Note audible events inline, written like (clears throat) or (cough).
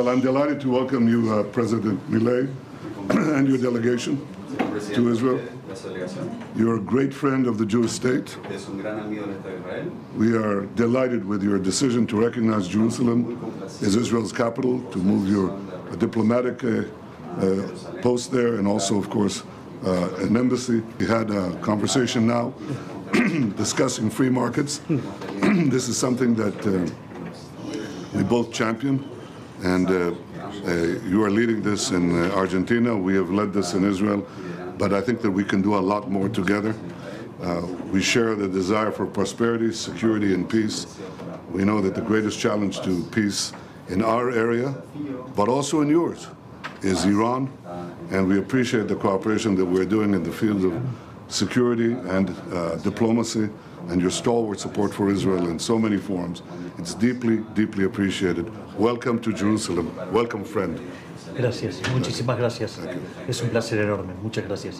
Well, I'm delighted to welcome you, uh, President Milei, (clears throat) and your delegation to Israel. You're a great friend of the Jewish state. We are delighted with your decision to recognize Jerusalem as Israel's capital, to move your diplomatic uh, uh, post there, and also, of course, uh, an embassy. We had a conversation now (clears throat) discussing free markets. (clears throat) this is something that uh, we both champion, and uh, uh, you are leading this in uh, Argentina. We have led this in Israel, but I think that we can do a lot more together. We share the desire for prosperity, security, and peace. We know that the greatest challenge to peace in our area, but also in yours, is Iran, and we appreciate the cooperation that we're doing in the field of security and uh, diplomacy, and your stalwart support for Israel in so many forms. It's deeply, deeply appreciated. Welcome to Jerusalem. Welcome, friend. Gracias, muchísimas gracias. Es un placer enorme. Muchas gracias.